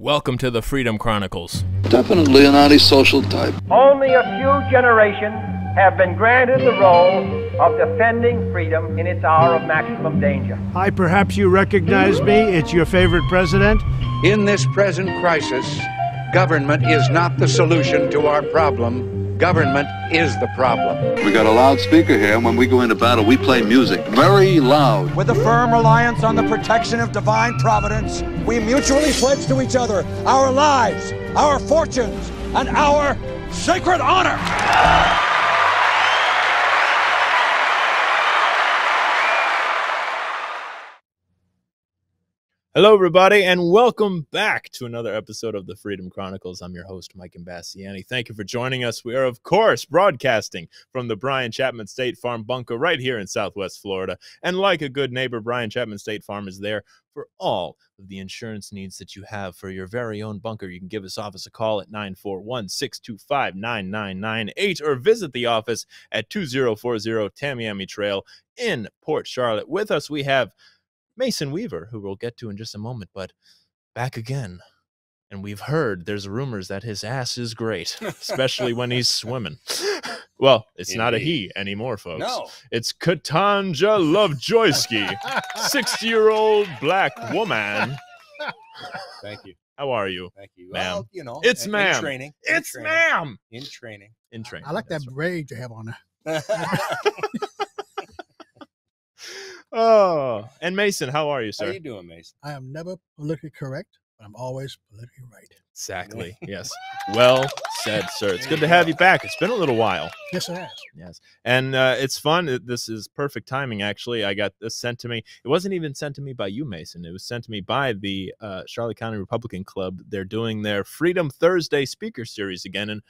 Welcome to the Freedom Chronicles. Definitely an antisocial type. Only a few generations have been granted the role of defending freedom in its hour of maximum danger. Hi, perhaps you recognize me. It's your favorite president. In this present crisis, government is not the solution to our problem. Government is the problem. We got a loudspeaker here, and when we go into battle, we play music very loud. With a firm reliance on the protection of divine providence, we mutually pledge to each other our lives, our fortunes, and our sacred honor. Hello, everybody, and welcome back to another episode of the Freedom Chronicles. I'm your host, Mike Imbasciani. Thank you for joining us. We are, of course, broadcasting from the Brian Chapman State Farm bunker right here in Southwest Florida. And like a good neighbor, Brian Chapman State Farm is there for all of the insurance needs that you have for your very own bunker. You can give us office a call at 941 625 9998 or visit the office at 2040 Tamiami Trail in Port Charlotte. With us, we have Mason Weaver, who we'll get to in just a moment, but back again. And we've heard there's rumors that his ass is great, especially when he's swimming. Well, it's not a he anymore, folks. No. It's Katanja Lovejoyski, 60 year old black woman. Thank you. How are you? Thank you. Ma'am. Well, you know, It's in, ma'am. In training. in It's training, ma'am. In training. In training. I like that that's braid you have on there. right. Oh, and Mason, how are you, sir? How sir? you doing, Mason? I am never politically correct, but I'm always politically right. Exactly. Yes. Well said, sir. It's good to have you back. It's been a little while. Yes, it has. Yes. And uh, it's fun. This is perfect timing, actually. I got this sent to me. It wasn't even sent to me by you, Mason. It was sent to me by the uh, Charlotte County Republican Club. They're doing their Freedom Thursday speaker series again. And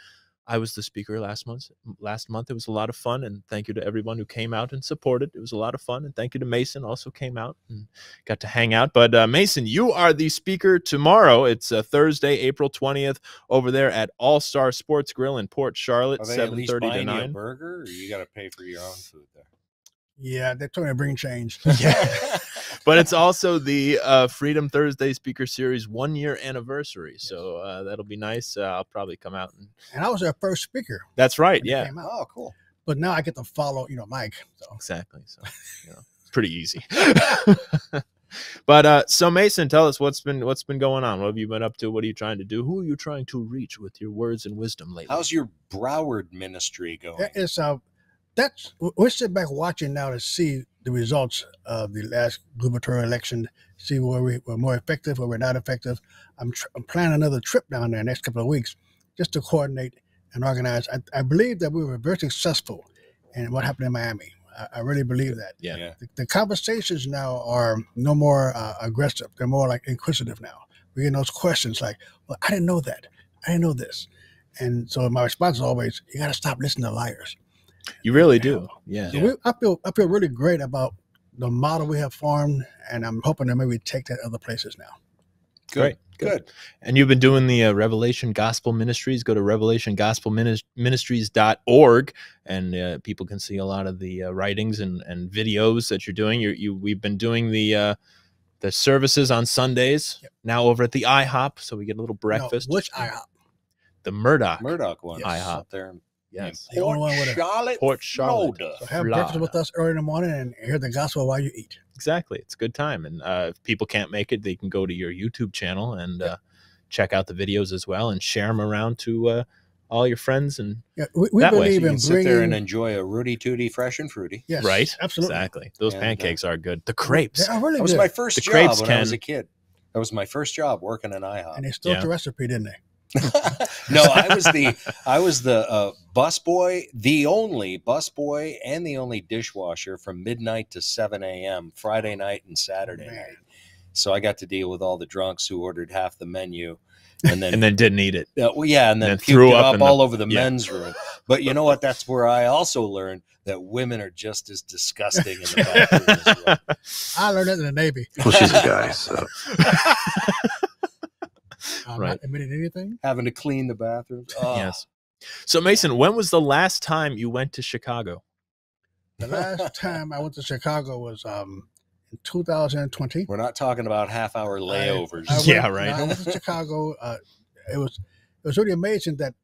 I was the speaker last month. Last month, it was a lot of fun. And thank you to everyone who came out and supported. It was a lot of fun. And thank you to Mason, also came out and got to hang out. But uh, Mason, you are the speaker tomorrow. It's uh, Thursday, April 20th, over there at All Star Sports Grill in Port Charlotte, least 7:30 to 9. burger, or you got to pay for your own food there? Yeah, they told me to bring change. Yeah. but it's also the uh, Freedom Thursday Speaker Series one year anniversary. So uh, that'll be nice. Uh, I'll probably come out. And... And I was their first speaker. That's right. Yeah, came out. oh, cool. But now I get to follow, you know, Mike. So exactly. So, you know, it's pretty easy. but uh, so Mason, tell us what's been what's been going on. What have you been up to? What are you trying to do? Who are you trying to reach with your words and wisdom lately? How's your Broward ministry going? that is uh that's we're sitting back watching now to see the results of the last gubernatorial election, see where we were more effective, where we're not effective. I'm, tr- I'm planning another trip down there next couple of weeks just to coordinate and organize. I, I believe that we were very successful in what happened in Miami. I, I really believe that. Yeah. Yeah. the, the conversations now are no more uh, aggressive. They're more like inquisitive now. We get those questions like, "Well, I didn't know that. I didn't know this," and so my response is always, "You got to stop listening to liars." You really do. Yeah. So we, I feel I feel really great about the model we have formed, and I'm hoping to maybe we take that other places now. Good. Great. Good. And you've been doing the uh, Revelation Gospel Ministries. Go to revelationgospelministries.org and uh, people can see a lot of the uh, writings and, and videos that you're doing. You're, you we've been doing the uh, the services on Sundays Yep. now over at the IHOP, so we get a little breakfast. No, which IHOP? The Murdock. Murdock one. Yes. Up there in Yes. The only one Port with a- Charlotte, Port Charlotte. Florida. So have Florida. breakfast with us early in the morning and hear the gospel while you eat. Exactly. It's a good time. And uh, if people can't make it, they can go to your YouTube channel and uh, check out the videos as well and share them around to uh, all your friends and Yeah, we, we That way, so You can sit bringing. there and enjoy a Rudy Tooty fresh and fruity. yes, right. absolutely. Exactly. Those And, uh, pancakes are good. The crepes. They are really That was good. my first The job crepes, when I was a kid. That was my first job working in IHOP. and they stole Yeah. the recipe, didn't they? no, I was the I was the uh, bus boy, the only bus boy, and the only dishwasher from midnight to seven a.m. Friday night and Saturday Man. night. So I got to deal with all the drunks who ordered half the menu, and then and then didn't eat it. uh, well, yeah, and then, And then threw it up up, in the- all over the yeah. men's room. But you know what? That's where I also learned that women are just as disgusting in the bathroom as well. I learned that in the Navy. Well, she's a guy, so. I'm Right. not admitting anything. Having to clean the bathrooms. Oh, Yes. So Mason, when was the last time you went to Chicago? The last time I went to Chicago was um, in 2020. We're not talking about half hour layovers. I went- Yeah, right. I went to Chicago. Uh, it was it was really amazing that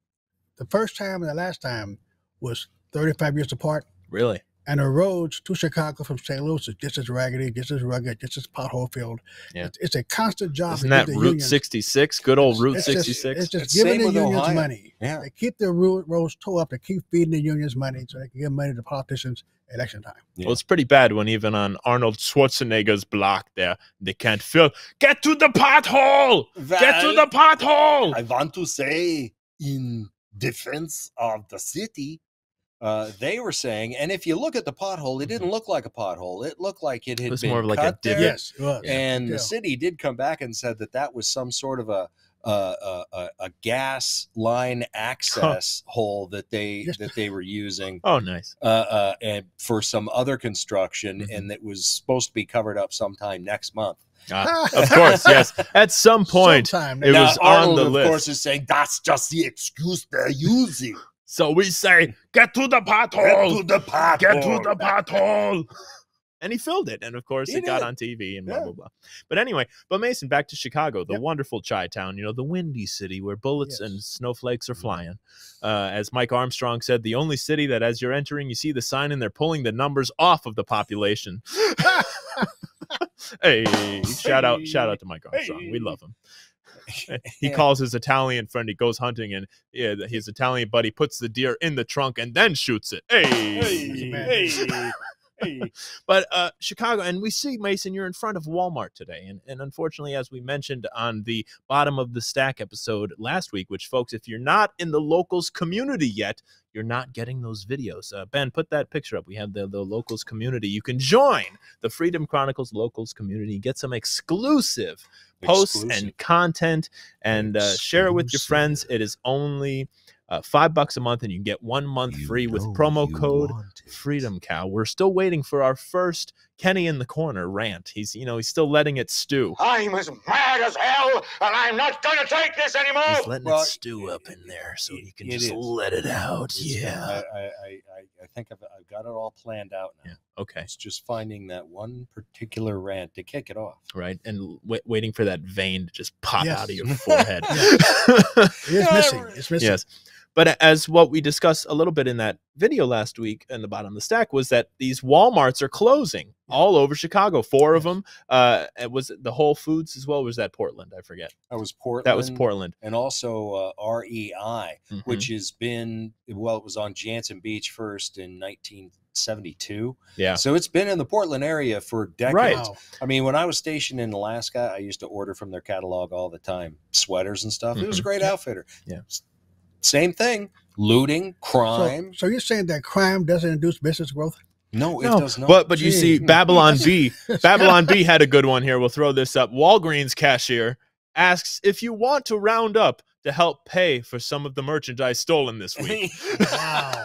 the first time and the last time was 35 years apart, Really? And the roads to Chicago from St. Louis is just as raggedy, just as rugged, just as pothole filled. Yeah. It's, it's a constant job. Isn't that the Route unions- 66? Good old Route it's just- 66. It's just It's giving the unions Ohio. money. Yeah. They keep the ro- roads towed up to keep feeding the unions money so they can give money to politicians election time. Well, it's pretty bad when even on Arnold Schwarzenegger's block there, they can't fill. Get to the pothole! Get to the pothole! I want to say, in defense of the city, uh, they were saying, and if you look at the pothole, it didn't look like a pothole. It looked like it had was been more of like a cut there. divot. Yes, it was. And Yeah. the city did come back and said that that was some sort of a a, a, a, a gas line access hole that they Yes. that they were using Oh, nice. uh, uh, and for some other construction, Mhm. and that was supposed to be covered up sometime next month. Ah, of course, yes. At some point, Sometime it next- was on Arnold, the of list. course, is saying that's just the excuse they're using. So we say, get to the pothole! Get to the pot. Get to the pothole! And he filled it. And of course, He it got on TV and blah, Yeah. blah, blah. But anyway, but Mason, back to Chicago, the Yep. wonderful Chi Town, you know, the windy city where bullets and snowflakes are Mm-hmm. flying. Uh, as Mike Armstrong said, the only city that as you're entering, you see the sign and they're pulling the numbers off of the population. hey, shout out, shout out to Mike Armstrong. We love him. He Yeah. calls his Italian friend. He goes hunting, and yeah, his Italian buddy puts the deer in the trunk and then shoots it. Hey, Hey, hey, hey. but uh, Chicago, and we see Mason, you're in front of Walmart today, and and unfortunately, as we mentioned on the bottom of the stack episode last week, which folks, if you're not in the locals community yet, you're not getting those videos. Uh, ben, put that picture up. We have the the locals community. You can join the Freedom Chronicles locals community, get some exclusive posts Exclusive. and content and uh, share it with your friends. It is only uh, five bucks a month, and you can get one month free with promo code Freedom Cow. We're still waiting for our first Kenny in the corner rant. He's you know he's still letting it stew. I'm as mad as hell, and I'm not going to take this anymore. He's letting Well, it stew up in there so it- he can just is. let it out. It's- Yeah. I, I, I, I- I think I've, I've got it all planned out now. Yeah. Okay. It's just finding that one particular rant to kick it off. Right. And w- waiting for that vein to just pop Yes. out of your forehead. It is missing. It's missing. Yes. But as what we discussed a little bit in that video last week in the bottom of the stack was that these Walmarts are closing all over Chicago. Four of them. Uh, it was the Whole Foods as well. Was that Portland? I forget. That was Portland. That was Portland. And also uh, REI, Mhm. which has been, well, it was on Jantzen Beach first in 1972. yeah. So it's been in the Portland area for decades. Right. I mean, when I was stationed in Alaska, I used to order from their catalog all the time, sweaters and stuff. It was a Mhm. great outfitter. Yeah. S- Same thing, looting, crime. so you're saying that crime doesn't induce business growth? no, it No, does not. but but you see, Babylon Bee, Babylon Bee had a good one here. We'll throw this up. Walgreens cashier asks if you want to round up to help pay for some of the merchandise stolen this week. Wow.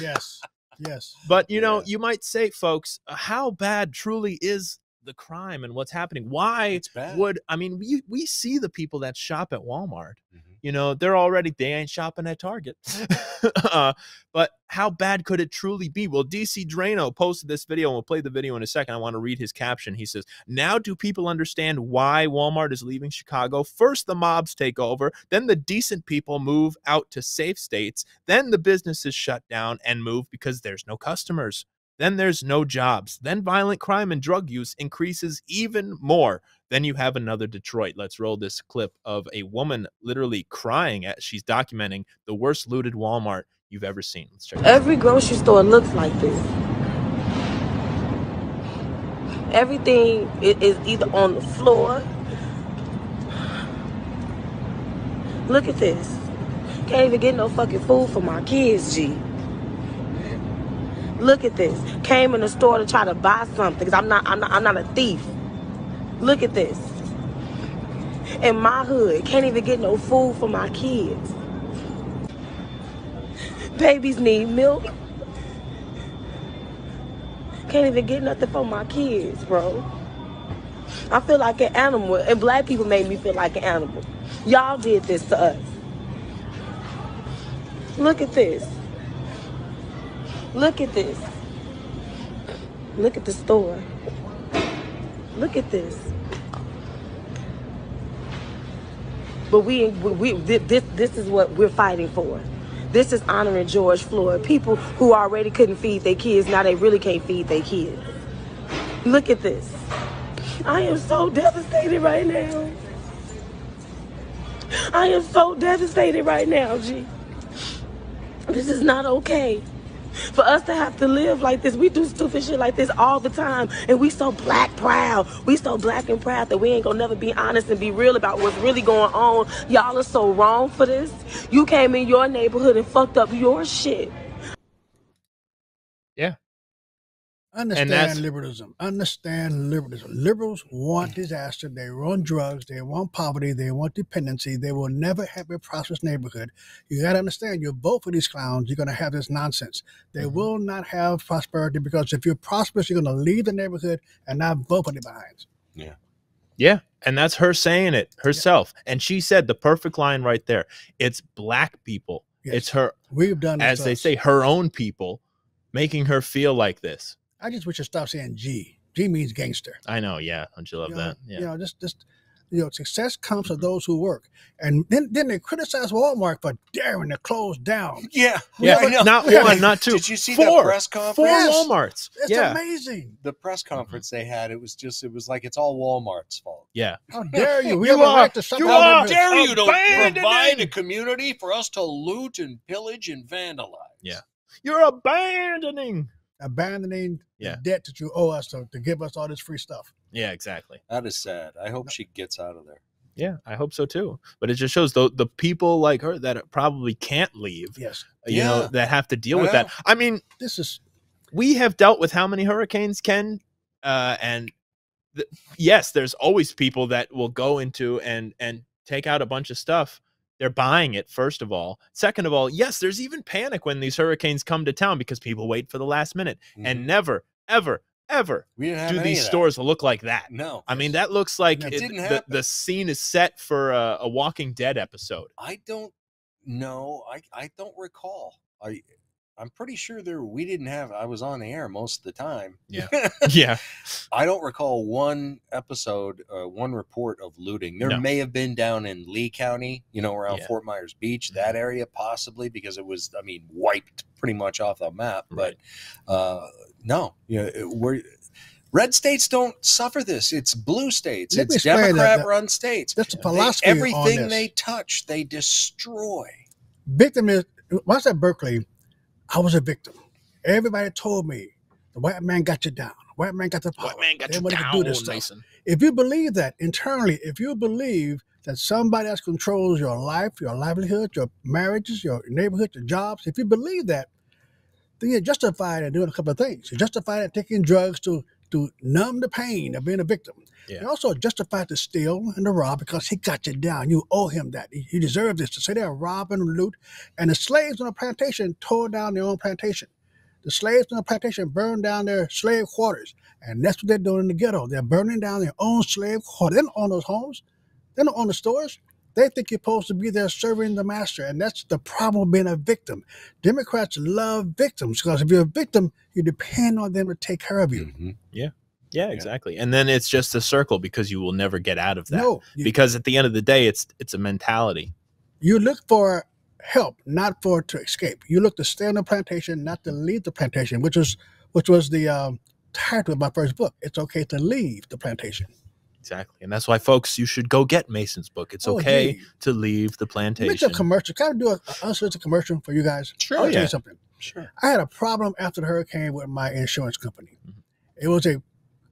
Yes. Yes. but you know, Yeah. you might say, folks, uh, how bad truly is the crime and what's happening? Why it's bad. would I mean we we see the people that shop at Walmart. Mhm. You know, they're already they ain't shopping at Target. uh, but how bad could it truly be? Well, DC Draino posted this video, and we'll play the video in a second. I want to read his caption. He says, Now do people understand why Walmart is leaving Chicago? First, the mobs take over, then the decent people move out to safe states, then the businesses shut down and move because there's no customers. Then there's no jobs. Then violent crime and drug use increases even more. Then you have another Detroit. Let's roll this clip of a woman literally crying as she's documenting the worst looted Walmart you've ever seen. Let's check. Every grocery store looks like this. Everything is either on the floor. Look at this. Can't even get no fucking food for my kids, G. Look at this. Came in the store to try to buy something because I'm not, I'm not, I'm not a thief. Look at this. In my hood, can't even get no food for my kids. Babies need milk. Can't even get nothing for my kids, bro. I feel like an animal, and black people made me feel like an animal. Y'all did this to us. Look at this. Look at this. Look at the store. Look at this. But we, we, this, this is what we're fighting for. This is honoring George Floyd. People who already couldn't feed their kids, now they really can't feed their kids. Look at this. I am so devastated right now. I am so devastated right now, G. This is not okay. For us to have to live like this, we do stupid shit like this all the time. And we so black proud. We so black and proud that we ain't gonna never be honest and be real about what's really going on. Y'all are so wrong for this. You came in your neighborhood and fucked up your shit. Yeah. Understand liberalism. Understand liberalism. Liberals want disaster. They want drugs. They want poverty. They want dependency. They will never have a prosperous neighborhood. You got to understand, you vote for these clowns, you're going to have this nonsense. They Mm-hmm. will not have prosperity because if you're prosperous, you're going to leave the neighborhood and not vote for the behinds. Yeah. Yeah. And that's her saying it herself. And she said the perfect line right there. It's black people. Yes. It's her, We've done as they us. say, her own people making her feel like this. I just wish you stop saying G. G means gangster. I know. Yeah. Don't you love you know, that? Yeah. You know, just just you know, success comes to mm-hmm. those who work. And then then they criticize Walmart for daring to close down. Yeah, Yeah, I know. not one, not two. Did you see four, the press Four conference? Yes. Walmarts. It's yeah, amazing. The press mm-hmm. conference they had, it was just, it was like it's all Walmart's fault. yeah. How dare you? We You have a are- right to shut you down are- the- How dare you to abandoning- provide a community for us to loot and pillage and vandalize? Yeah. You're abandoning. Abandoning Yeah. the debt that you owe us to, to give us all this free stuff. Yeah, exactly. That is sad. I hope she gets out of there. Yeah, I hope so too. But it just shows the the people like her that probably can't leave. Yes. You know, that have to deal I with that. I mean, This is we have dealt with how many hurricanes, Ken? Uh, and th- yes, there's always people that will go into and and take out a bunch of stuff. They're buying it first of all. Second of all, yes, there's even panic when these hurricanes come to town because people wait for the last minute. And mm-hmm. never, ever, ever we didn't have do these stores look like that. No, I mean, that looks like That it- didn't the, the scene is set for a, a Walking Dead episode. I don't know. I I don't recall. I I'm pretty sure there we didn't have. I was on the air most of the time. Yeah. yeah, I don't recall one episode, uh, one report of looting. There No. may have been down in Lee County, you know, around Yeah. Fort Myers Beach, that area possibly because it was, I mean, wiped pretty much off the map. Right. But uh, no, you know, we're. Red states don't suffer this. It's blue states. Let it's explain that- Democrat that- run states. that's the They- philosophy on everything they touch, they destroy. victim is when I was at Berkeley, I was a victim. Everybody told me the white man got you down. The white man got the power. White man got They you down, do this stuff. Mason. If you believe that internally, if you believe that somebody else controls your life, your livelihood, your marriages, your neighborhood, your jobs, if you believe that, then you're justified in doing a couple of things. You're justified in taking drugs to to numb the pain of being a victim. Yeah. You're also justified to steal and to rob because he got you down. You owe him that. He, he deserves this. To say they're rob and loot. And the slaves on the plantation tore down their own plantation. The slaves on the plantation burned down their slave quarters. And that's what they're doing in the ghetto. They're burning down their own slave quarters. They don't own those homes. They don't own the stores. They think you're supposed to be there serving the master. And that's the problem of being a victim. Democrats love victims because if you're a victim, you depend on them to take care of you. Mhm. Yeah, exactly. And then it's just a circle because you will never get out of that. No, you, Because at the end of the day, it's it's a mentality. you look for help, not for to escape. You look to stay on the plantation, not to leave the plantation, which was which was the um, title of my first book. It's okay to leave the plantation. Exactly. And that's why, folks, you should go get Mason's book. It's Oh, okay gee. to leave the Make plantation. a commercial. Can I do a, a unsolicited commercial for you guys? Sure. I'll Oh, tell you something. Sure. I had a problem after the hurricane with my insurance company. Mhm. It was a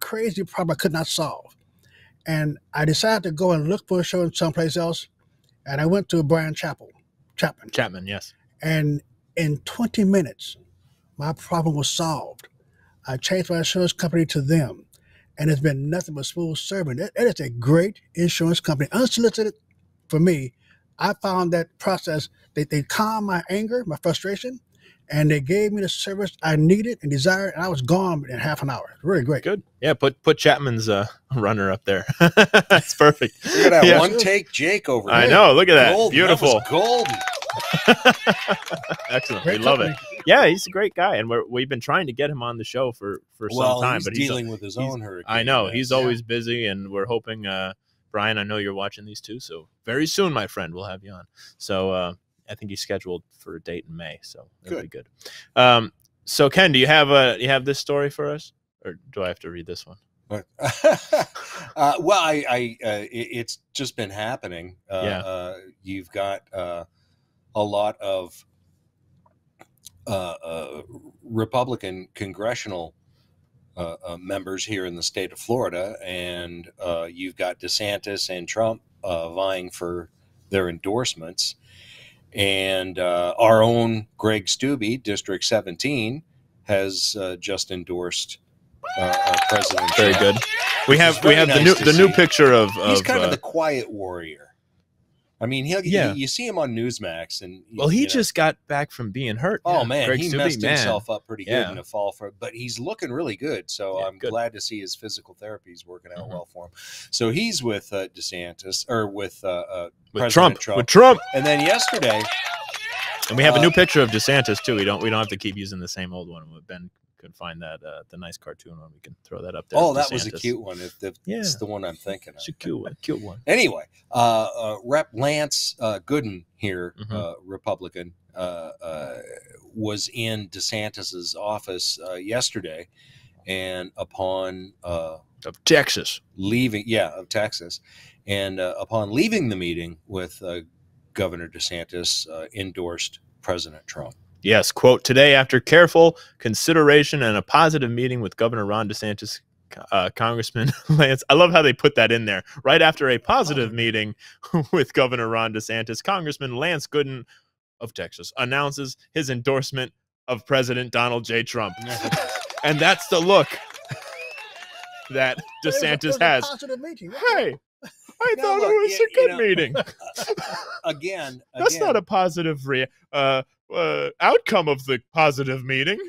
crazy problem I could not solve. And I decided to go and look for insurance someplace else. And I went to Brian Chapel, Chapman. Chapman, yes. And in 20 minutes, my problem was solved. I changed my insurance company to them. And it's been nothing but smooth serving. It, it is a great insurance company, unsolicited for me. I found that process, they, they calmed my anger, my frustration, and they gave me the service I needed and desired. And I was gone in half an hour. Really great. Good. Yeah, put put Chapman's uh, runner up there. That's perfect. Look at that Yeah. one take Jake over I there. know. Look at that. Golden. Beautiful. That was golden. Excellent. Great we love company. it. Yeah, he's a great guy, and we're, we've been trying to get him on the show for for well, some time. he's but he's dealing with his own hurricane. I know events. he's always busy, and we're hoping, uh, Brian. I know you're watching these too, so very soon, my friend, we'll have you on. So uh, I think he's scheduled for a date in May, so that'll be good. Um, so Ken, do you have a you have this story for us, or do I have to read this one? Uh, well, I, I uh, it, it's just been happening. Uh, Yeah. uh, you've got uh, a lot of uh, uh, Republican congressional uh, uh, members here in the state of Florida, and uh, you've got DeSantis and Trump uh, vying for their endorsements. And uh, our own Greg Steube, District 17, has uh, just uh, uh, President. Very Trump. good. We have we have the new the new picture of, He's kind uh, of the quiet warrior. I mean, he'll Yeah. you, you see him on Newsmax, and well, he you know, just got back from being hurt. Oh Yeah, man, Greg he Steube, messed man. himself up pretty good Yeah. in a fall for, but he's looking really good. So Yeah, I'm good. glad to see his physical therapy is working out Mhm. well for him. So he's with uh, DeSantis or with uh, uh, with President Trump, with Trump, and then yesterday, and we have a Uh, new picture of DeSantis too. We don't we don't have to keep using the same old one. Ben could find that uh, the nice cartoon one. We can throw that up there. oh, that was a cute one. If, if Yeah. it's the one I'm thinking of. It's a cute one. Cute one. Anyway, uh, uh, Rep. Lance uh, Gooden here, Mhm. uh, Republican, uh, uh, was in DeSantis's office uh, yesterday, and upon uh, Of Texas. leaving, yeah, of Texas, and uh, upon leaving the meeting with uh, Governor DeSantis, uh, endorsed President Trump. Yes, quote, today, after careful consideration and a positive meeting with Governor Ron DeSantis, uh, Congressman Lance, I love how they put that in there. Right after a positive meeting with Governor Ron DeSantis, Congressman Lance Gooden of Texas announces his endorsement of President Donald J. Trump. and that's the look that DeSantis has. Hey, I Now, thought look, it was you- a you good know, meeting. Again, That's not a positive re- uh, uh, outcome of the positive meeting.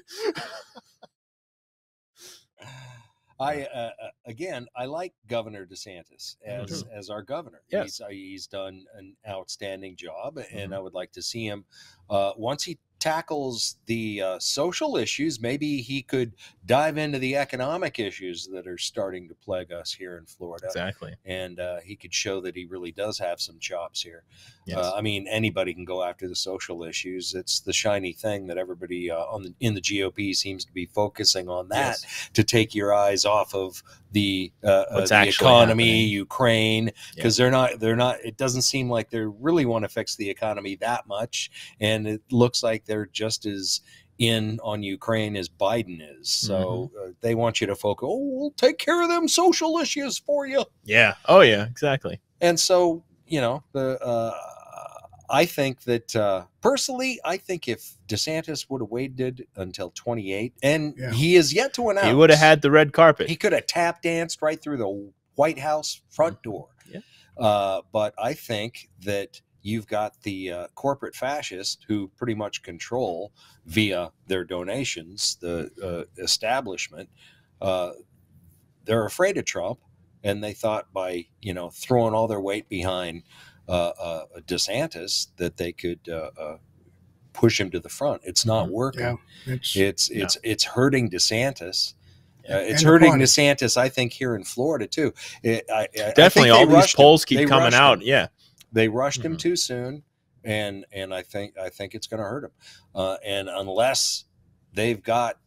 I uh, uh, again, I like Governor DeSantis as too. as our governor. Yes. He's uh, he's done an outstanding job, and Mhm. I would like to see him uh, once he tackles the uh, social issues. Maybe he could dive into the economic issues that are starting to plague us here in Florida, Exactly. and uh, he could show that he really does have some chops here. Yes. Uh, I mean, anybody can go after the social issues. It's the shiny thing that everybody uh, on the, in the GOP seems to be focusing on that Yes. to take your eyes off of the uh, uh, the economy, happening. Ukraine, because they're not they're not. It doesn't seem like they really want to fix the economy that much, and it looks like they're just as in on Ukraine as Biden is. So Mm-hmm. uh, they want you to focus. Oh, we'll take care of them social issues for you. Yeah. Oh, yeah. Exactly. And so, you know, the uh, I think that uh, personally, I think if DeSantis would have waited until 28, and Yeah. he is yet to announce, He would have had the red carpet. he could have tap danced right through the White House front door. Yeah. Uh, but I think that you've got the uh, corporate fascists who pretty much control via their donations the uh, establishment. Uh, they're afraid of Trump, and they thought by you know throwing all their weight behind uh, uh, DeSantis that they could uh, uh, push him to the front. It's not Mhm. working. Yeah, it's It's it's it's hurting DeSantis. Uh, it's hurting. DeSantis, I think, here in Florida too. It, I, I- I Definitely. they All these rushed him. polls keep They coming out. him. Yeah. They rushed him Mhm. too soon, and and I think I think it's going to hurt him. Uh, and unless they've got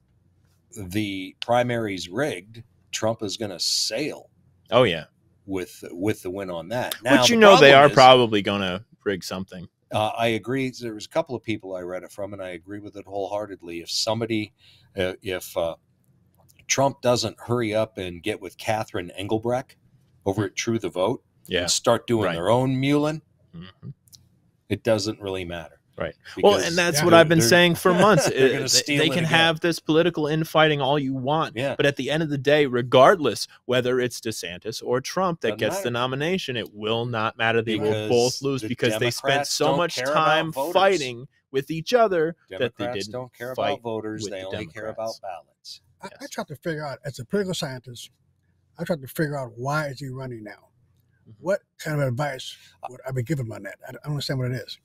the primaries rigged, Trump is going to sail Oh, yeah. with with the win on that. Now, Which you know they are is- probably going to rig something. uh, I agree. There was a couple of people I read it from, and I agree with it wholeheartedly. If somebody, uh, if uh, Trump doesn't hurry up and get with Catherine Engelbrecht over at True the Vote Yeah. and start doing Right. their own mulin, Mhm. it doesn't really matter. Right. Well, and that's yeah, what I've been saying for months. they're Uh, gonna they- they can again. have this political infighting all you want, Yeah. but at the end of the day, regardless whether it's DeSantis or Trump that Doesn't gets the nomination, it will not matter. They will both lose the because they spent so much time fighting with each other that they didn't don't care fight about voters; they the only care about ballots. I, I tried to figure out as a political scientist. I tried to figure out why is he running now. Mhm. What kind of advice would I be given on that? I don't understand what it is.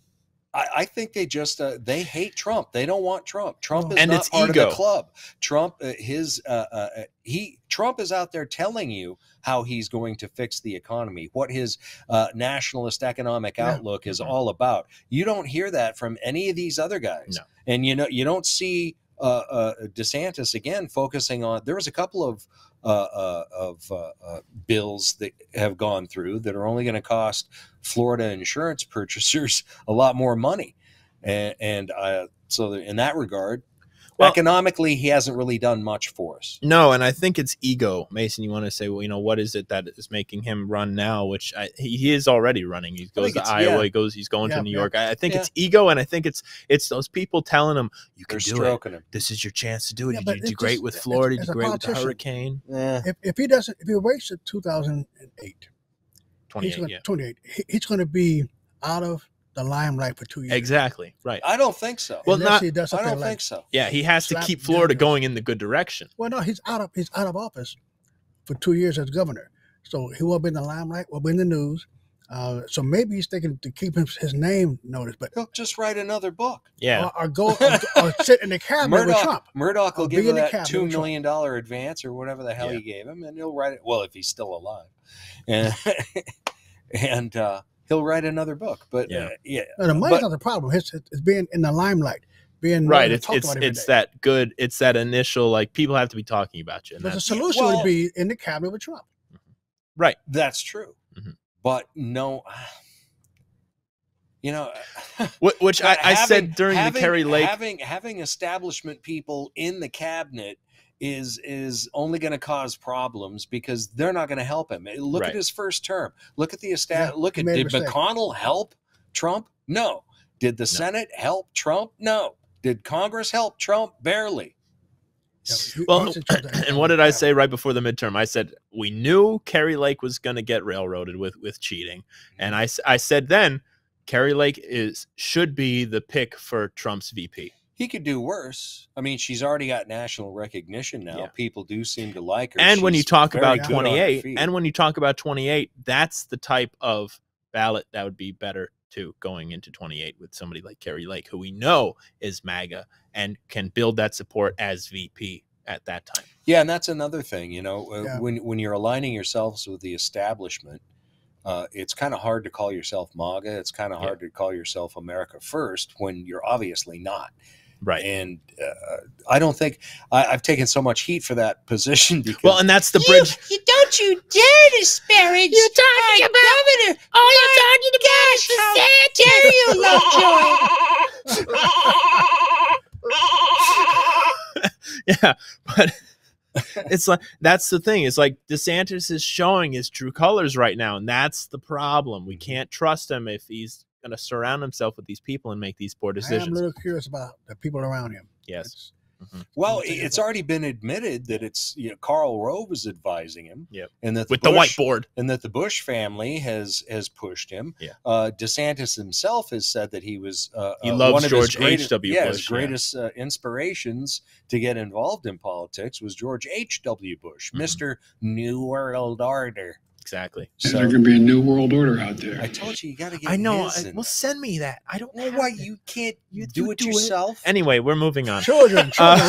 I, I think they just uh, they hate Trump. They don't want Trump. Trump is And not it's part of the club. Trump, uh, his uh, uh, uh, he Trump is out there telling you how he's going to fix the economy, what his uh, nationalist economic Yeah. outlook is Mhm. all about. You don't hear that from any of these other guys, No. and you know you don't see uh, uh, DeSantis again focusing on. There was a couple of of uh, uh, bills that have gone through that are only going to cost Florida insurance purchasers a lot more money, and, and uh, so in that regard, Well- economically, he hasn't really done much for us. No, and I think it's ego, Mason. You want to say, well, you know, what is it that is making him run now? Which I, he, he is already running. He goes to Iowa. yeah. He goes. He's going Yeah, to New yeah. York. I, I think Yeah. it's ego, and I think it's it's those people telling him, "You can They're do it. him. This is your chance to do it. Yeah, you but did it's do great with Florida. You as did a great with the hurricane." If, if he doesn't, if he waits to 2008, Twenty he's gonna, Yeah, 28, he, he's going to be out of the limelight for two years. exactly. Right. I don't think so. Well, Unless not- he does I don't like, think so. Yeah, he has to keep Florida Denver. going in the good direction. Well, no, he's out of he's out of office for two years as governor, so he won't be in the limelight, won't be in the news. Uh, so maybe he's thinking to keep his, his name noticed, but He'll just write another book. Yeah. or, or go or, or sit in the cabinet with Trump. Murdoch will give him in the that cabinet two with Trump. million dollar advance or whatever the hell Yeah. he gave him, and he'll write it. Well, if he's still alive, and and uh, he'll write another book. But Yeah. uh, yeah, No, the money's but- not the problem. It's, it's being in the limelight, being Right. It's it's about it's day. that good. It's that initial like people have to be talking about you. And But the solution well- would be in the cabinet with Trump. right. that's true. Mhm. But no, you know, Which I, But I said during having- the Kari Lake. having having establishment people in the cabinet is is only going to cause problems because they're not going to help him. Eh, Look Right. at his first term. Look at the esta- Yeah, look at did. McConnell help Trump? No. Did the Senate help Trump? No. Did Congress help Trump? Barely. Yeah, Well, he should try to- and what did I say right before the midterm? I said we knew Kari Lake was going to get railroaded with with cheating, and I I said then Kari Lake is should be the pick for Trump's VP. He could do worse. I mean, she's already got national recognition now. Yeah. People do seem to like her. And when you talk about good on her 28, and when you talk about 28, that's the type of ballot that would be better too going into 28 with somebody like Kari Lake, who we know is MAGA and can build that support as VP at that time. Yeah, and that's another thing. You know, uh, Yeah. when when you're aligning yourselves with the establishment, uh, it's kind of hard to call yourself MAGA. It's kind of Yeah. hard to call yourself America First when you're obviously not. Right. And uh, I don't think I, I've taken so much heat for that position because Well, and that's the bridge. You don't you dare disparage you're talking our about, governor. All you're talking about is the dare you, Lovejoy. yeah, but it's like that's the thing. It's like DeSantis is showing his true colors right now, and that's the problem. We can't trust him if he's going to surround himself with these people and make these poor decisions. I am a little curious about the people around him. Yes. It's- well, it's already been admitted that it's you know Karl Rove is advising him. Yep. And that With the Bush- whiteboard. and that the Bush family has has pushed him. Yeah. Uh, DeSantis himself has said that he was uh, He uh, loves one of George his greatest, H.W. yeah, Bush, His yeah. greatest uh, inspirations to get involved in politics was George H. W. Bush, Mhm. Mister New World Order. Exactly. So There's going to be a new world order out there. I told you, you got to get. I know. his I- in well, send me that. I don't know why you can't You do do it do it. yourself? Anyway, we're moving on. Children, children,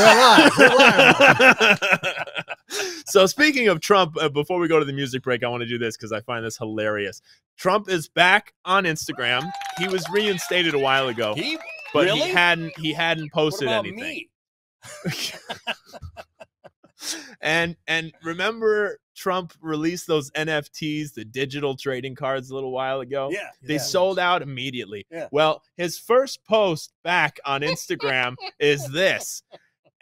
we're alive. So speaking of Trump, uh, before we go to the music break, I want to do this because I find this hilarious. Trump is back on Instagram. He was reinstated a while ago, He but really? he hadn't he hadn't What posted about anything. me? and and remember Trump released those NFTs, the digital trading cards, a little while ago. Yeah. They Yeah. sold out immediately. Yeah. Well, his first post back on Instagram is this.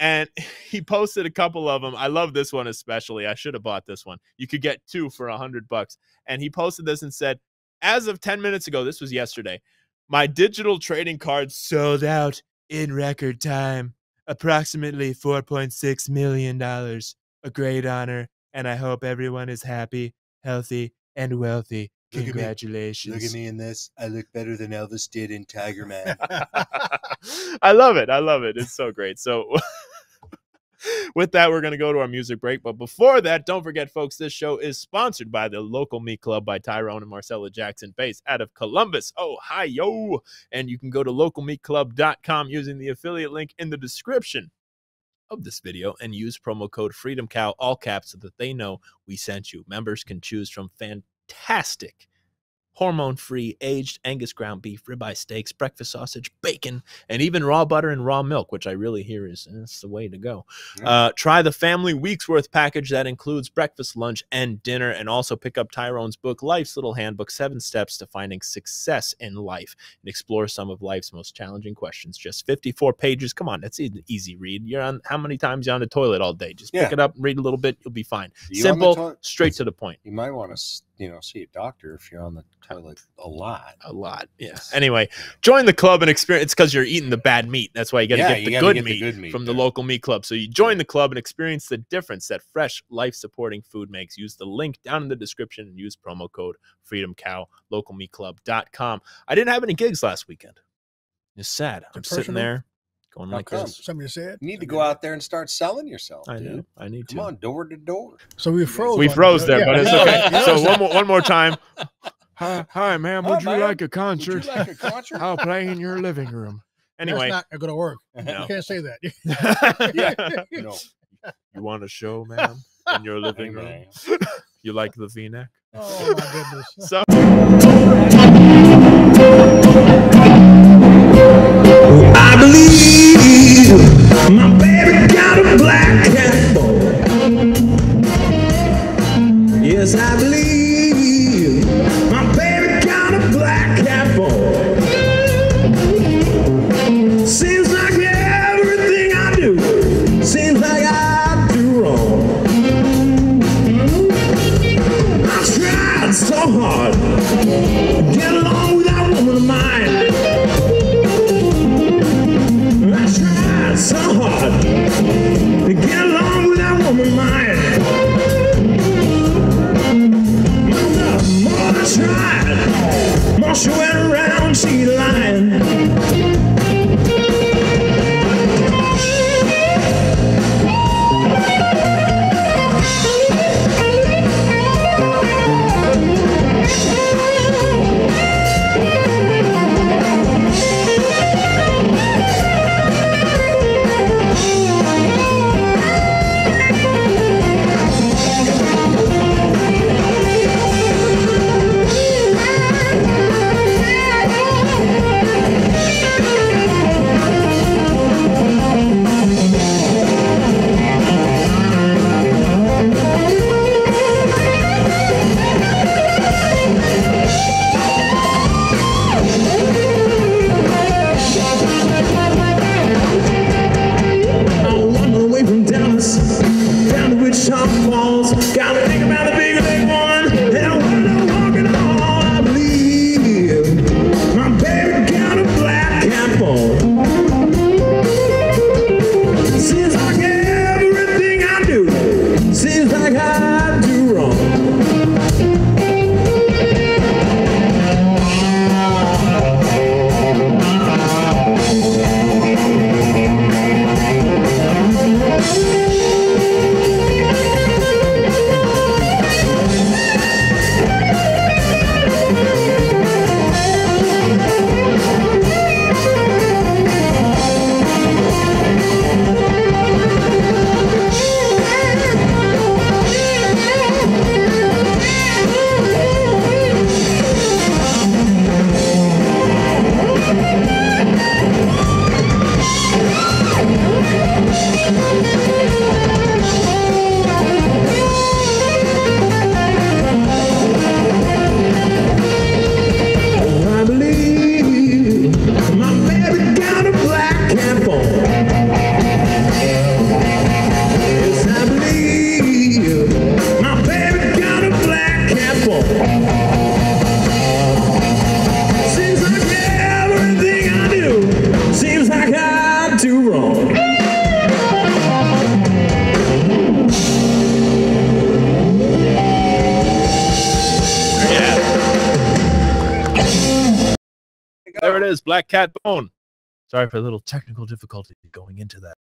And he posted a couple of them. I love this one especially. I should have bought this one. You could get two for a hundred bucks. And he posted this and said, as of 10 minutes ago, this was yesterday, my digital trading cards sold out in record time. Approximately $4.6 million. A great honor. And I hope everyone is happy, healthy, and wealthy. Look at. Congratulations. Look at me in this. I look better than Elvis did in Tiger Man. I love it. I love it. It's so great. So With that, we're going to go to our music break. But before that, don't forget, folks, this show is sponsored by the local meat club by Tyrone and Marcella Jackson, based out of Columbus, Ohio. And you can go to localmeatclub.com using the affiliate link in the description of this video and use promo code FreedomCow, all caps, so that they know we sent you. Members can choose from fantastic hormone free aged Angus ground beef, ribeye steaks, breakfast sausage, bacon, and even raw butter and raw milk, which I really hear is that's the way to go. Uh, try the family week's worth package that includes breakfast, lunch, and dinner, and also pick up Tyrone's book, Life's Little Handbook Seven Steps to Finding Success in Life, and explore some of life's most challenging questions. Just 54 pages. Come on, that's an easy read. You're on how many times you're on the toilet all day? Just Yeah. pick it up, read a little bit, you'll be fine. You Simple, straight to the point. You might want to, you know, see a doctor if you're on the toilet a lot. A lot, yeah. Anyway, join the club and experience It's because you're eating the bad meat. That's why you got to Yeah, get you the gotta good, get the meat good meat from the local meat club. So you join the club and experience the difference that fresh, life supporting food makes. Use the link down in the description and use promo code Freedom Cow, localmeatclub.com. I didn't have any gigs last weekend. It's sad. I'm sitting there going How like come? this. Somebody said. You need to go out there and start selling yourself. I dude. know. I need Come to. on, door to door. So we froze. We froze it. there, Yeah. but it's okay. So one more, one more time. Hi, hi, ma'am. Hi, Would you ma'am. like a Would concert? you like a concert? I'll play in your living room. Anyway, That's not going to work. No. You can't say that. yeah. No. you want a show, ma'am, in your living room? You like the V-neck? Oh my goodness. So Black Cat Bone. Sorry for a little technical difficulty going into that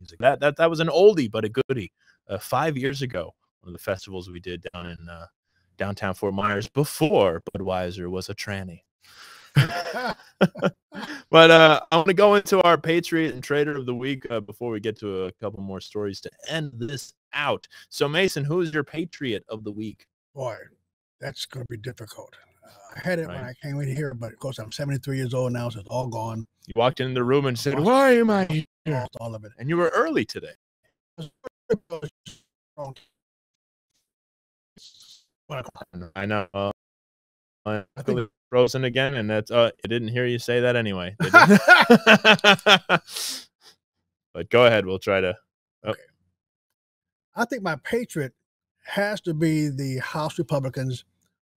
music. That that that was an oldie but a goodie. Uh, five years ago, one of the festivals we did down in uh, downtown Fort Myers before Budweiser was a tranny. but uh, I want to go into our Patriot and Trader of the Week uh, before we get to a couple more stories to end this out. So, Mason, who is your Patriot of the Week? Boy, that's going to be difficult. I had it when Right. I came in here, but of course I'm 73 years old now, so it's all gone. You walked into the room and said, "Why am I here?" Lost all of it. And you were early today. I know. Uh, I think frozen again, and that's uh, I didn't hear you say that anyway. but go ahead. We'll try to. Oh, I think my patriot has to be the House Republicans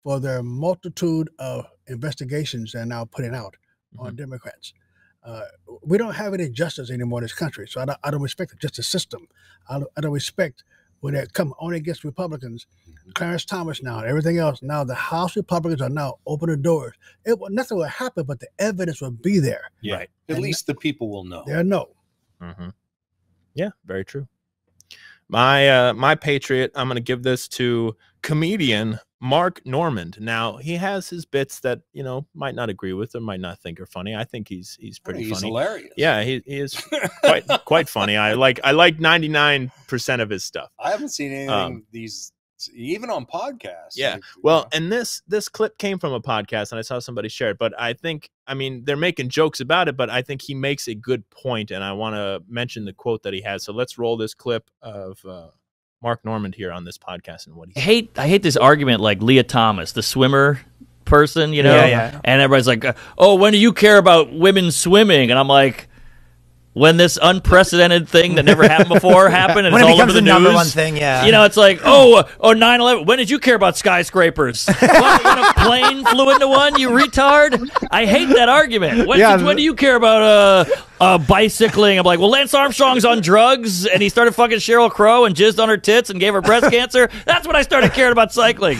for their multitude of investigations they're now putting out on Democrats. Uh, we don't have any justice anymore in this country, so I don't, I don't respect the justice system. I don't, I don't respect when they come only against Republicans. Clarence Thomas now and everything else. Now the House Republicans are now opening doors. It will, nothing will happen, but the evidence will be there. Yeah. Right. At And least the people will know. They'll know. Mhm. Yeah, very true. My uh my patriot, I'm gonna give this to comedian Mark Normand. Now he has his bits that you know might not agree with or might not think are funny. I think he's he's pretty he's funny. hilarious. Yeah, he, he is quite quite funny. I like I like 99 percent of his stuff. I haven't seen anything Um, these even on podcasts. Yeah. like, Well, and this this clip came from a podcast, and I saw somebody share it. But I think, I mean, they're making jokes about it, but I think he makes a good point, and I want to mention the quote that he has. So let's roll this clip of uh, Mark Normand here on this podcast and what he I hate I hate this argument like Lia Thomas, the swimmer person, you know, Yeah, yeah. and everybody's like, "Oh, when do you care about women swimming?" And I'm like, when this unprecedented thing that never happened before happened, and When it's it all over the the number news, one thing, yeah. You know, it's like, oh, oh, 9/11. When did you care about skyscrapers? what, when a plane flew into one, you retard. I hate that argument. When, Yeah, when do you care about uh, uh, bicycling? I'm like, well, Lance Armstrong's on drugs, and he started fucking Sheryl Crow and jizzed on her tits and gave her breast cancer. That's when I started caring about cycling.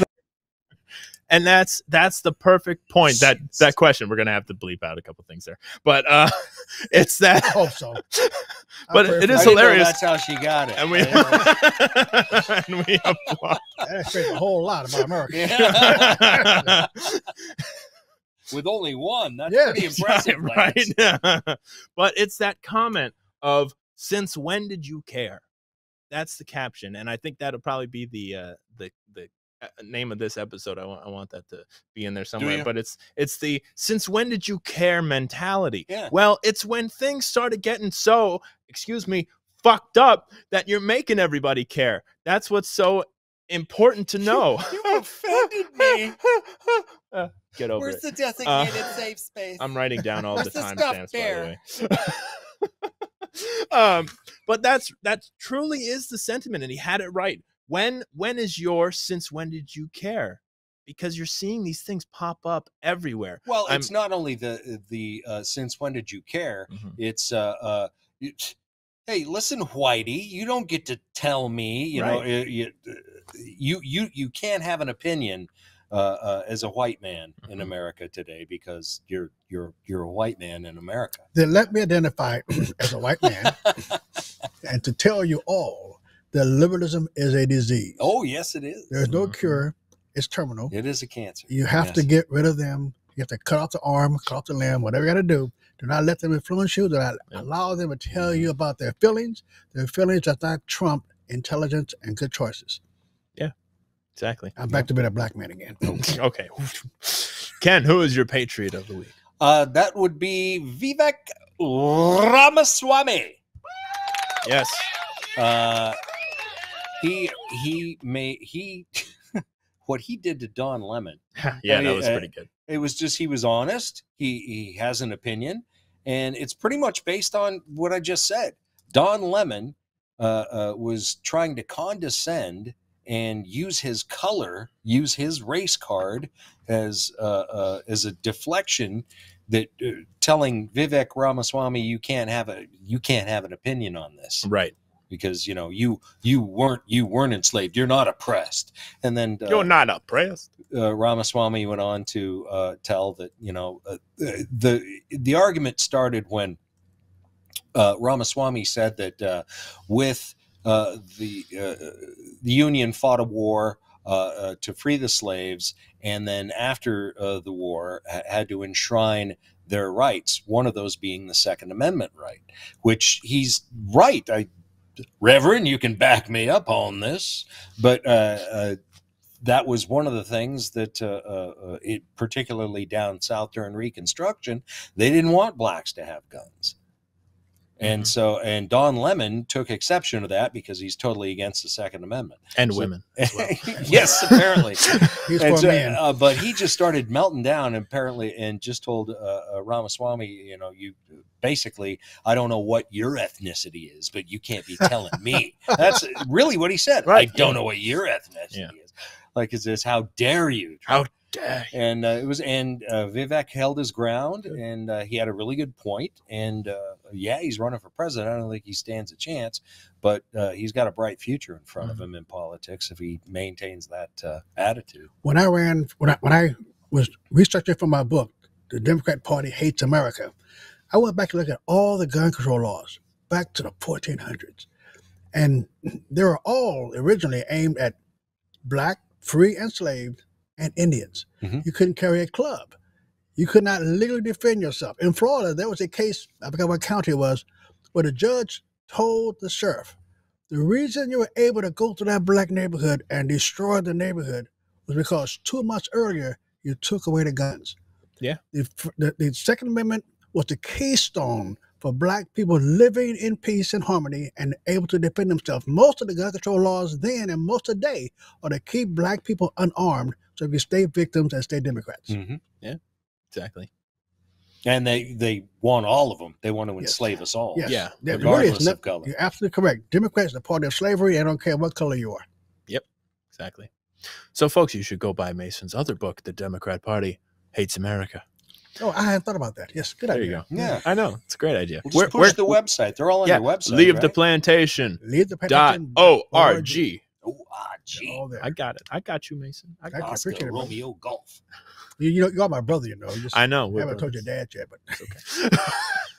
And that's that's the perfect point. That that question we're gonna have to bleep out a couple things there, but uh, it's that. I hope so. but pray it for I didn't hilarious. That's how she got it. and we and we applaud. That explains a whole lot about America. With only one, that's Yeah. pretty impressive. right? Lance. but it's that comment of since when did you care? That's the caption, and I think that'll probably be the uh, the the name of this episode. I want I want that to be in there somewhere. But it's it's the since when did you care mentality? Yeah. Well, it's when things started getting so excuse me fucked up that you're making everybody care. That's what's so important to know. You offended me. Uh, get over Where's it. the designated Uh, safe space? I'm writing down all the Where's timestamps, by the way. um, but that's that truly is the sentiment, and he had it right. When when is your since when did you care? Because you're seeing these things pop up everywhere. Well, I'm- it's not only the the uh, since when did you care? Mhm. It's uh, uh, you- hey, listen, Whitey, you don't get to tell me, you know, Right. uh, you, you you you can't have an opinion uh, uh, as a white man Mm-hmm. in America today because you're you're you're a white man in America. then let me identify as a white man and to tell you all that liberalism is a disease. Oh, yes, it is. There's no Mhm. cure. It's terminal. It is a cancer. You have to get rid of them. You have to cut off the arm, cut off the limb, whatever you got to do. Do not let them influence you. Do not Yeah. allow them to tell you about their feelings. Their feelings does not trump intelligence and good choices. Yeah, exactly. I'm back to being a black man again. okay. Ken, who is your patriot of the week? Uh, that would be Vivek Ramaswamy. Yes. Uh, he he may he what he did to Don Lemon. yeah, I that was uh, pretty good. It was just he was honest. He he has an opinion, and it's pretty much based on what I just said. Don Lemon uh, uh, was trying to condescend and use his color, use his race card as uh, uh, as a deflection that uh, telling Vivek Ramaswamy you can't have a you can't have an opinion on this Right. Because you know you you weren't you weren't enslaved you're not oppressed and then uh, You're not oppressed. uh, Ramaswamy went on to uh, tell that you know uh, the the argument started when uh, Ramaswamy said that uh, with uh, the uh, the Union fought a war uh, uh, to free the slaves, and then after uh, the war ha- had to enshrine their rights. One of those being the Second Amendment right, which he's right. I, Reverend, you can back me up on this, but. Uh, uh, that was one of the things that, uh, uh, uh, it, particularly down south during Reconstruction, they didn't want blacks to have guns. And so, and Don Lemon took exception to that because he's totally against the Second Amendment And So- women as well. yes, apparently. He's And for so, uh, but he just started melting down, apparently, and just told uh, uh, Ramaswamy, you know, you basically, I don't know what your ethnicity is, but you can't be telling me. That's really what he said. Right. I don't know what your ethnicity Yeah. is. Like, is this how dare you? How and uh, it was and uh, Vivek held his ground and uh, he had a really good point and uh, yeah he's running for president. I don't think he stands a chance but uh, he's got a bright future in front Mm-hmm. of him in politics if he maintains that uh, attitude. When I ran when I when I was researching for my book, The Democrat Party Hates America, I went back and looked at all the gun control laws back to the 1400s, and they were all originally aimed at black, free, enslaved, and Indians. Mhm. You couldn't carry a club. You could not legally defend yourself. In Florida, there was a case, I forgot what county it was, where the judge told the sheriff, the reason you were able to go to that black neighborhood and destroy the neighborhood was because two months earlier you took away the guns. Yeah. The, the, the Second Amendment was the keystone for black people living in peace and harmony and able to defend themselves. Most of the gun control laws then and most today are to keep black people unarmed so we can stay victims and stay Democrats. Mhm. Exactly. and they they want all of them they want to Yes. enslave us all Yes. Yeah, There really is regardless no- of color You're absolutely correct. Democrats are the party of slavery. I don't care what color you are. Yep, exactly. So, folks, you should go buy Mason's other book, The Democrat Party Hates America. Oh, I hadn't thought about that. Yes, good There idea. you go. yeah I know. It's a great idea. We'll just push the website they're all on yeah, your website leave the plantation Leave the plantation. dot petition org. g. oh, ah, gee. All there. I got it. I got you, Mason. I got you. Oscar appreciate it, brother. Romeo Golf You, you know, you are my brother. You know. You just, I know. I haven't told your dad yet, but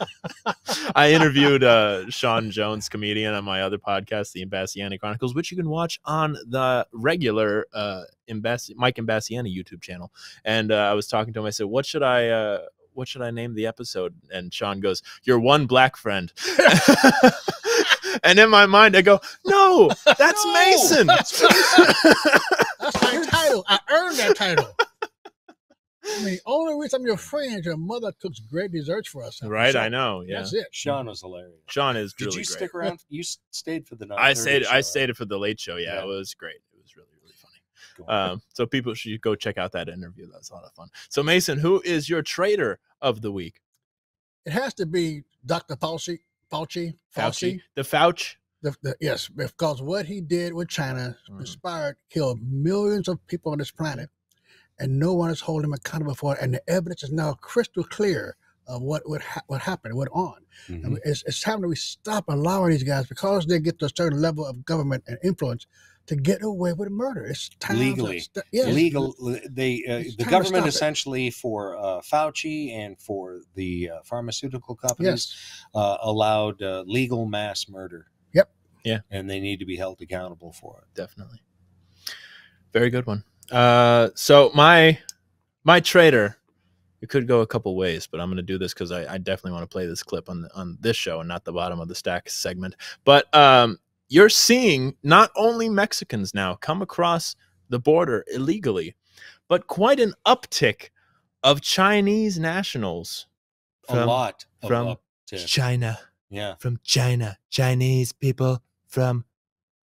I interviewed uh, Sean Jones, comedian, on my other podcast, the Imbasciani Chronicles, which you can watch on the regular uh, Imbassi- Mike Imbasciani YouTube channel. And uh, I was talking to him. I said, "What should I? Uh, what should I name the episode?" And Sean goes, "Your one black friend." and in my mind, I go, "No, that's No, Mason." that's that's my title. I earned that title. I mean, the only reason I'm your friend, your mother cooks great desserts for us. right? So I know. Yeah. That's it. Sean was hilarious Sean is did really you great. stick around you stayed for the night I stayed. I stayed for the late show. Yeah, Yeah. it was great. It was really, really funny. Um, so people should go check out that interview. That's a lot of fun. So Mason, who is your trader of the week? It has to be Dr. Fauci. Fauci. Fauci, the Fauci. The, the, yes, because what he did with China Mhm. inspired, killed millions of people on this planet, and no one is holding him accountable for it. And the evidence is now crystal clear of what what, ha- what happened, what on. I Mhm. mean, it's, it's time that we stop allowing these guys because they get to a certain level of government and influence to get away with murder. It's time Legally. To st- yes. legal they uh, the government stop it. essentially for uh, fauci and for the uh, pharmaceutical companies Yes. uh, allowed uh, legal mass murder Yep. Yeah. and they need to be held accountable for it Definitely. Very good one. Uh, so my my trader, it could go a couple ways, but I'm going to do this because I, I definitely want to play this clip on the, on this show and not the bottom of the stack segment. But um, you're seeing not only Mexicans now come across the border illegally, but quite an uptick of Chinese nationals a from lot of from uptick. China, yeah from China, Chinese people from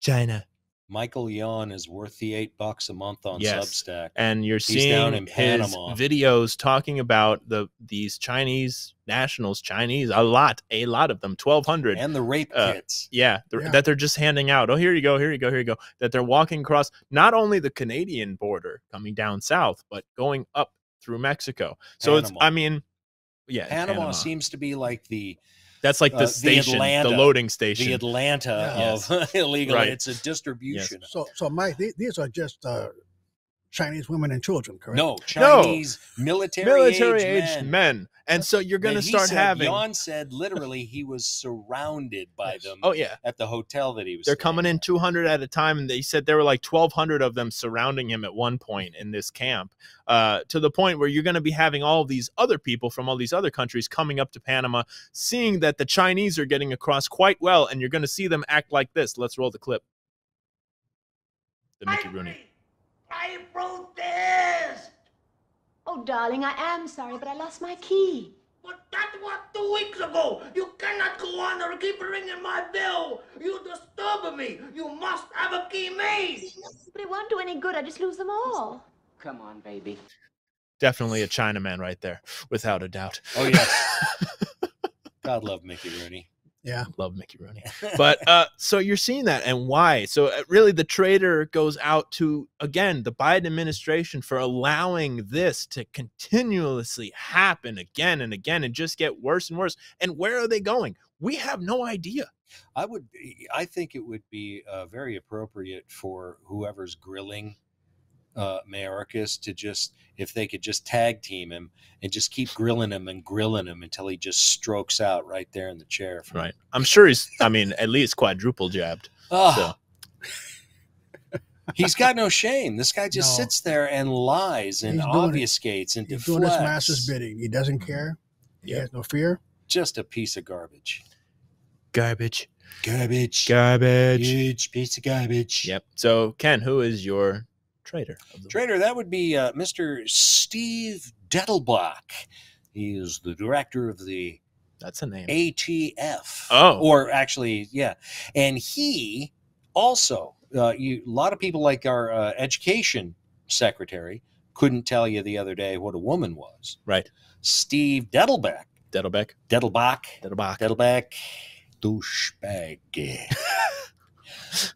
China. Michael yon is worth the eight bucks a month on Yes. substack and you're He's seeing down in his Panama. videos talking about the these Chinese nationals, Chinese, a lot, a lot of them, twelve hundred. and the rape Uh, kits Yeah, they're- Yeah. that they're just handing out. Oh, here you go, here you go, here you go. That they're walking across not only the Canadian border, coming down south, but going up through Mexico. So it's, I mean, yeah, panama, seems to be like the that's like the uh, station, the, Atlanta- loading station. the atlanta Yes. of illegal Right. it's a distribution So, so Mike, these are just uh, Chinese women and children, correct? No, Chinese military, military aged men. men. And so you're going to start said- having. Yon said literally he was surrounded by them. Oh, yeah. at the hotel that he was. They're staying coming in 200 at a time, and they said there were like 1,200 of them surrounding him at one point in this camp. Uh, to the point where you're going to be having all of these other people from all these other countries coming up to Panama, seeing that the Chinese are getting across quite well, and you're going to see them act like this. Let's roll the clip. The Mickey Rooney. I protest! Oh, darling, I am sorry, but I lost my key. But that was two weeks ago. You cannot go on and keep ringing my bell. You disturb me. You must have a key made. But it won't do any good. I just lose them all. Come on, baby. Definitely a Chinaman right there, without a doubt. Oh yes. God love Mickey Rooney. Yeah. Love Mickey Rooney. But uh, so you're seeing that, and why? So uh, really, the traitor goes out to again the Biden administration for allowing this to continuously happen again and again, and just get worse and worse. And where are they going? We have no idea. I would. I think it would be uh, very appropriate for whoever's grilling uh, Mayorkas to just, if they could just tag team him and just keep grilling him and grilling him until he just strokes out right there in the chair. from- Right. I'm sure he's. I mean, at least quadruple jabbed. Oh. So. He's got no shame. This guy just No. sits there and lies and He's doing it. obfuscates and He's doing his master's bidding. He doesn't care. He has no fear. Just a piece of garbage. Garbage. Garbage. Garbage. Huge piece of garbage. Yep. So Ken, who is your traitor? Of the Trader, that would be uh, Mr. Steve Dettelbach. He is the director of the That's a name. ATF. Oh. Or actually, yeah. And he also, uh, you, a lot of people like our uh, education secretary couldn't tell you the other day what a woman was. Right. Steve Dettelbach. Dettelbeck. Dettelbach. Dettelbach. Dettelbach. Douchebag.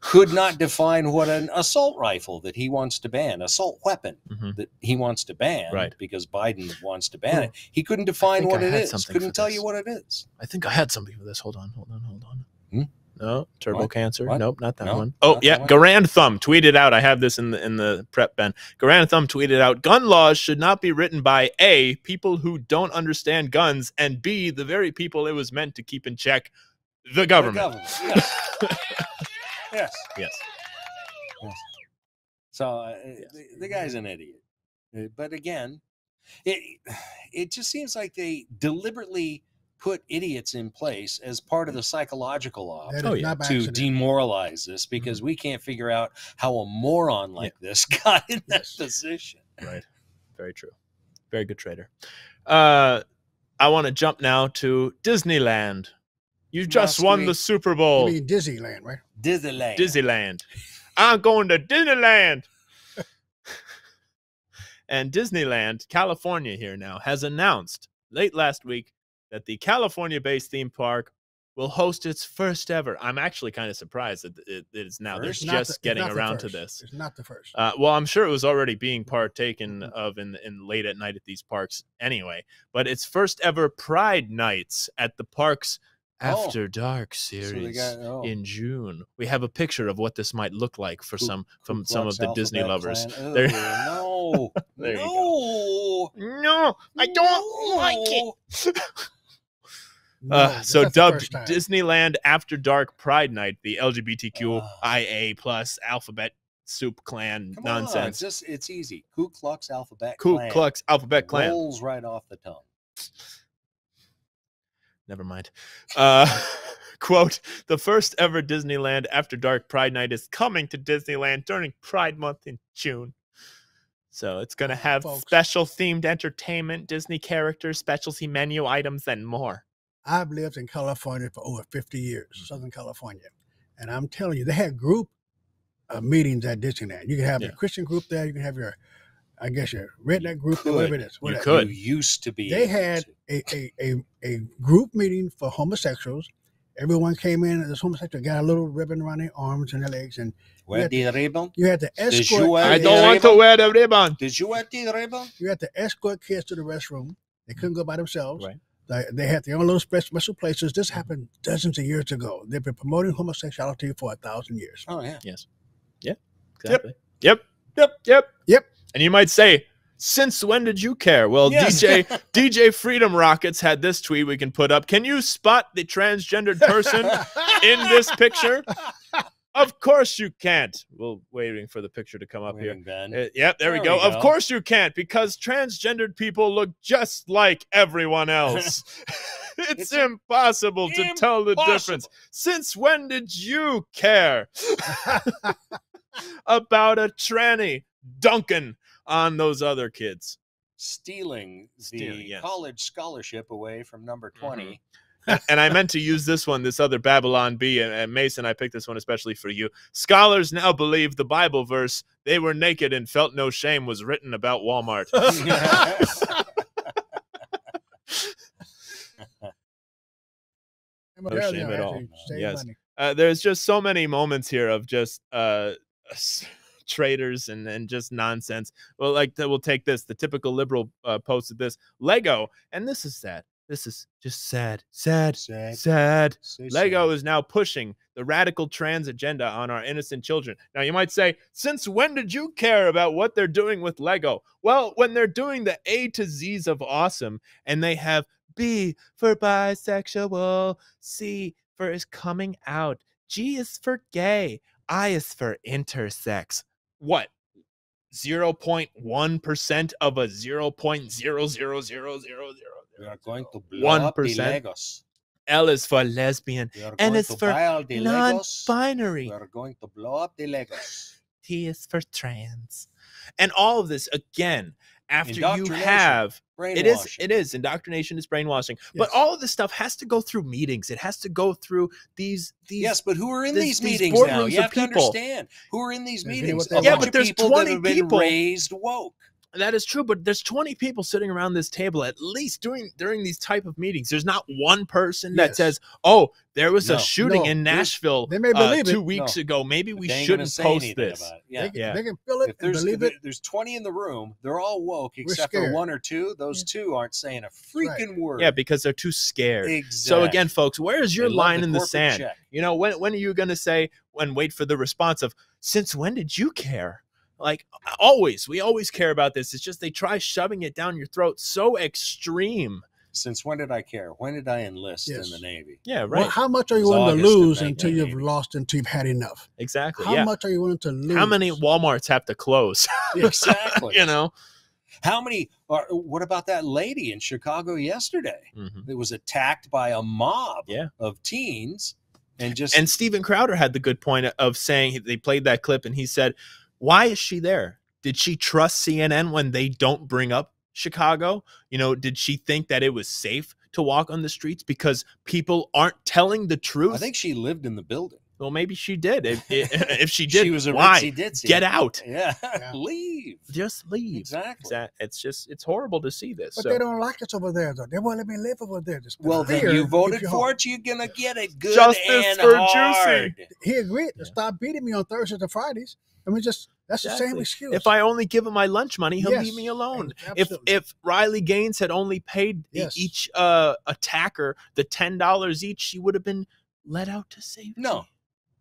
Could not define what an assault rifle that he wants to ban, assault weapon Mhm. that he wants to ban, Right. because Biden wants to ban it. He couldn't define what it had Couldn't tell this. you what it is. I think I had something for this. Hold on, hold on, hold on. Hmm? No, turbo What? cancer. What? Nope, not that No, one. Oh yeah. Garand Thumb tweeted out. I have this in the in the prep Ben. Garand Thumb tweeted out: Gun laws should not be written by a people who don't understand guns, and b the very people it was meant to keep in check, the government. The government. yes. Yes. Yes. So uh, the, the guy's an idiot. Uh, But again, it it just seems like they deliberately put idiots in place as part of the psychological off Oh, yeah. to demoralize this because we can't figure out how a moron like this got in that position. Right. Very true. Very good trader. Uh, I want to jump now to Disneyland. You just Must won we- the Super You Bowl. mean Disneyland, right? Disneyland. Disneyland. I'm going to Disneyland. and Disneyland, California, here now, has announced late last week that the California based theme park will host its first ever. I'm actually kind of surprised that it, it is now. First? They're Not just the- getting around to this. It's not the first. Uh, well, I'm sure it was already being partaken Mm-hmm. of in, in late at night at these parks anyway. But it's first ever Pride Nights at the park's Oh. After Dark series they got oh, in June. We have a picture of what this might look like for Ku- some from Ku some of the Disney lovers. Clan. There- Oh, no, There you no, No, I don't like it. No, Uh, so dubbed. Disneyland After Dark Pride Night, the LGBTQIA Ah. plus alphabet soup clan Come on, nonsense. it's just it's easy. Ku Klux Alphabet Ku. Klux Alphabet Clan. rolls right off the tongue. Never mind. Uh, quote: The first ever Disneyland After Dark Pride Night is coming to Disneyland during Pride Month in June. So it's going to have folks. special themed entertainment, Disney characters, specialty menu items, and more. I've lived in California for over 50 years, Mm-hmm. Southern California. And I'm telling you, they had group uh, meetings at Disneyland. You can have Yeah. your Christian group there. You can have your, I guess, your redneck group, there, whatever it is. You could. You used to be. They had a, a, a, a group meeting for homosexuals. Everyone came in, and this homosexual got a little ribbon around their arms and their legs, and wear had the ribbon. you had to Did you escort. wear I don't want to wear the ribbon. Did you wear the ribbon? You had to escort kids to the restroom. They couldn't go by themselves. Right. They, they had their own little special places. This happened dozens of years ago. They've been promoting homosexuality for a thousand years. Oh yeah. Yes. Yeah. Exactly. Yep. Yep. Yep. Yep. And you might say, since when did you care? Well, Yes. DJ DJ Freedom Rockets had this tweet we can put up. Can you spot the transgendered person in this picture? Of course you can't. We're waiting for the picture to come up Waiting, here. Ben. Uh, yep, there, we go. we Of course you can't because transgendered people look just like everyone else. it's, It's impossible to tell the difference. Since when did you care about a tranny dunking on those other kids? Stealing the Stealing, yes. college scholarship away from number 20. and I meant to use this one, this other Babylon Bee. And, and Mason, I picked this one especially for you. Scholars now believe the Bible verse, they were naked and felt no shame, was written about Walmart. no shame at all. Yes. Uh, there's just so many moments here of just uh, s- traitors and, and just nonsense. Well, like we'll take this. The typical liberal uh, posted this Lego, and this is sad. This is just sad, sad, Sad. sad. So Lego sad. is now pushing the radical trans agenda on our innocent children. Now, you might say, since when did you care about what they're doing with Lego? Well, when they're doing the A to Z's of awesome and they have B for bisexual, C for is coming out, G is for gay, I is for intersex. What? 0.1% of a 0.0000000. We are going to blow up the 1%. Legos. L is for lesbian. N is for buy all the Legos. non-binary. We are going to blow up the Legos. T is for trans. And all of this again after you have it is it is indoctrination is brainwashing. But all of this stuff has to go through meetings. It has to go through these these Yes, but who are in these- these, these meetings now? You of have to people. understand who are in these Yeah, meetings. A Yeah, bunch but of there's people 20 that have been people. raised woke. That is true, but there's 20 people sitting around this table at least during during these type of meetings. There's not one person that says, "Oh, there was No. a shooting No. in Nashville they may uh, believe it. two weeks No. ago. Maybe we they ain't gonna shouldn't post this." Yeah. They, can, Yeah. they can feel it If and there's believe if it. there's 20 in the room, they're all woke except for one or two. Those two aren't saying a freaking word. Yeah, because they're too scared. exactly. So again, folks, where is your They line the in the sand? check. You know, when when are you going to say and wait for the response of since when did you care? Like always, we always care about this. It's just they try shoving it down your throat so extreme. Since when did I care? When did I enlist Yes. in the Navy? Yeah, Well, right. how much are you It willing to lose until you've 1980. lost, until you've had enough? exactly. How yeah. much are you willing to lose? How many WalMarts have to close? Exactly. you know. How many are what about that lady in Chicago yesterday Mhm. that was attacked by a mob Yeah. of teens and just And Steven Crowder had the good point of saying they played that clip and he said, "Why is she there? Did she trust CNN when they don't bring up Chicago? You know, did she think that it was safe to walk on the streets because people aren't telling the truth?" I think she lived in the building. well, maybe she did. If, if, if she did, she was a why? ditzy. Get out. Yeah. Yeah. Leave. Just leave. Exactly. That- It's just it's horrible to see this. But So- they don't like us over there, though. They won't let me live over there. Just Well, then you voted for home. it. You're gonna get it good Justice and for hard. Juicy. He agreed to stop beating me on Thursdays and Fridays. I mean, just that's the same excuse. If I only give him my lunch money, he'll Yes, leave me alone. ab- If if Riley Gaines had only paid Yes. each uh, attacker the ten dollars each, she would have been let out to safety. No.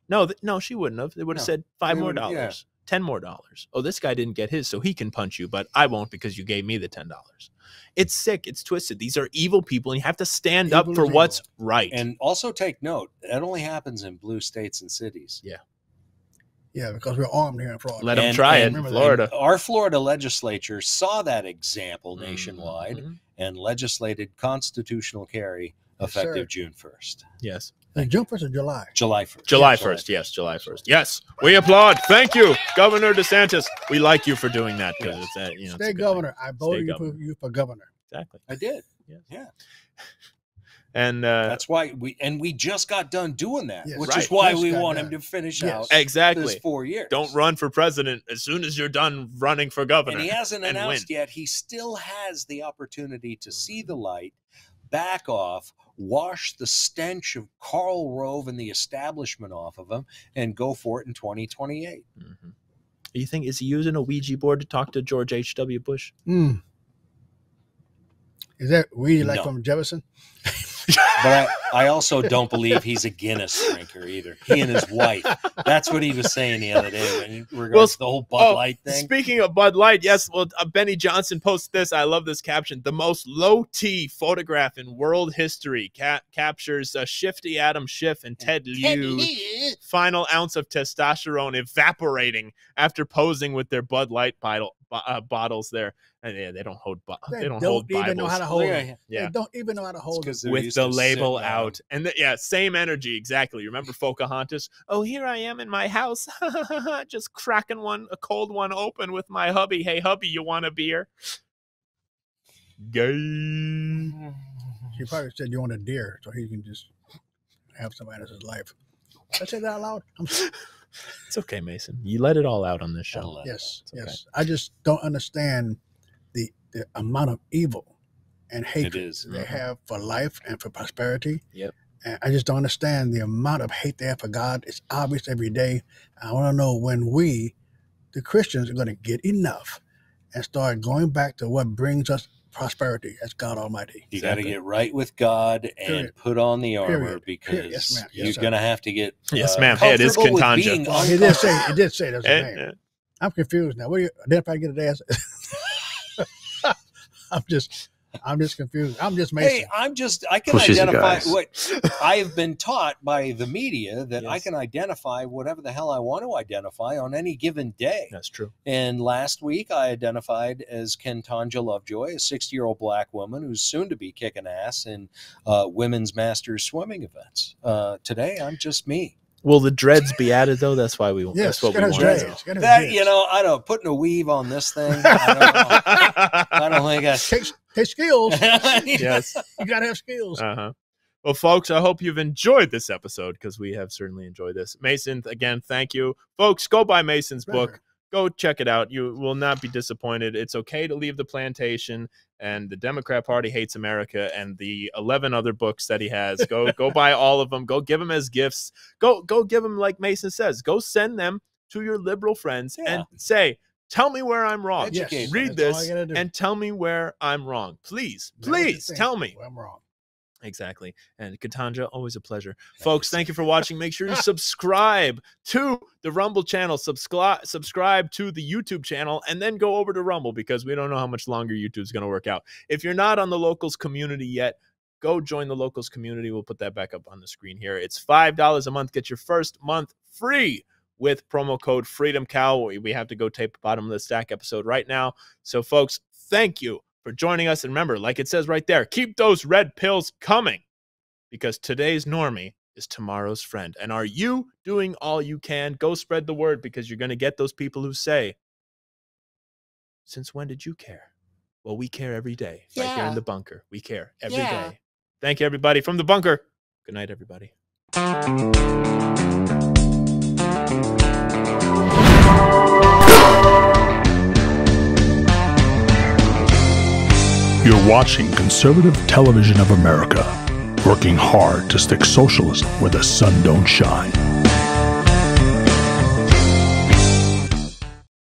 no, th- no, she wouldn't have. They would have No. said five They more would've- yeah. dollars, ten more dollars. Oh, this guy didn't get his, so he can punch you, but I won't because you gave me the ten dollars. It's sick. It's twisted. These are evil people, and you have to stand up for is what's evil. right. And also take note, that only happens in blue states and cities. yeah, yeah, because we're armed here in Florida. let them And- try and- it in Remember that. Florida. Our Florida legislature saw that example nationwide Mhm. and legislated constitutional carry Yes, sir. effective June 1st. Yes. And jump first of July. July 1st. July 1st. Yes, July 1st. Yes. We applaud. Thank you, Governor DeSantis. We like you for doing that because it's uh, you know, it's a Stay thing. governor. I voted you for, you for governor. Exactly. I did. Yes. Yeah. And uh That's why we and we just got done doing that, Yes. which Right. is why Just we want done. him to finish Yes. out exactly. this four years. Don't run for president as soon as you're done running for governor. And he hasn't and announced win. yet. He still has the opportunity to see the light, back off, wash the stench of Karl Rove and the establishment off of him, and go for it in 2028. Mhm. You think is he using a Ouija board to talk to George H. W. Bush? Hmm. Is that weed like No. from Jefferson? but I, I also don't believe he's a Guinness drinker either. He and his wife. That's what he was saying the other day when in regards to the whole Bud oh, Light thing. Speaking of Bud Light, yes, well, uh, Benny Johnson posted this. I love this caption. The most low T photograph in world history ca- captures uh, Shifty Adam Schiff and Ted Lieu. Final ounce of testosterone evaporating after posing with their Bud Light bottle, bo- uh, bottles there. And yeah, they don't hold. Bo- They they don't, don't, hold even know how to Bibles. hold Yeah, yeah. They don't even know how to hold it. with the label out and the, yeah same energy exactly remember pocahontas oh here i am in my house just cracking one a cold one open with my hubby hey hubby you want a beer gay She probably said you want a deer, so he can just have somebody else's life. I said that out loud. I'm sorry. it's okay mason you let it all out on this show Yes, okay. yes. I just don't understand the, the amount of evil and hatred is. they Mhm. have for life and for prosperity. Yep. And I just don't understand the amount of hate they have for God. It's obvious every day. I want to know when we, the Christians, are going to get enough and start going back to what brings us prosperity. That's God Almighty. You got to get right with God and Period. put on the armor Period. because Period. Yes. Yes, you're going to have to get Yes, uh, ma'am. Hey, it is comfortable with Kentanja. Well, he did say it did say that's his Eh, name. eh. I'm confused now. What do you identify get a dance? I'm just I'm just confused. I'm just Mason. Hey, I'm just I can Well, identify what I have been taught by the media that I can identify whatever the hell I want to identify on any given day. that's true And last week I identified as Kentanja Lovejoy, a 60 year old black woman who's soon to be kicking ass in uh, women's masters swimming events. Uh, today I'm just me. will the dreads be added though that's why we yes, that's what we want. Dreads. know. That dreads. you know, I don't putting a weave on this thing. I don't. I don't think I. take, take skills. yes you gotta have skills. Uh-huh. Well, folks, I hope you've enjoyed this episode because we have certainly enjoyed this. Mason, again, thank you. Folks, go buy Mason's book. Go check it out. You will not be disappointed. It's okay to leave the plantation and the Democrat Party hates America and the 11 other books that he has. Go go buy all of them. Go give them as gifts. Go go give them like Mason says. Go send them to your liberal friends and say, "Tell me where I'm wrong." Yes, Read that's this you gotta do. and tell me where I'm wrong. Please. Please tell me. I'm wrong. Exactly. And Katanja, always a pleasure. Folks, thank you for watching. Make sure you subscribe to the Rumble channel, subscribe subscribe to the YouTube channel, and then go over to Rumble because we don't know how much longer YouTube's going to work out. If you're not on the locals community yet, go join the locals community. We'll put that back up on the screen here. It's $5 a month. Get your first month free with promo code Freedom Cow. We have to go tape the bottom of the stack episode right now. So, folks, thank you for joining us. And remember, like it says right there, keep those red pills coming because today's normie is tomorrow's friend. And are you doing all you can? Go spread the word because you're going to get those people who say, Since when did you care? Well, we care every day. Right here in the bunker. We care every day. Yeah. Thank you, everybody. From the bunker. Good night, everybody. You're watching Conservative Television of America, working hard to stick socialism where the sun don't shine.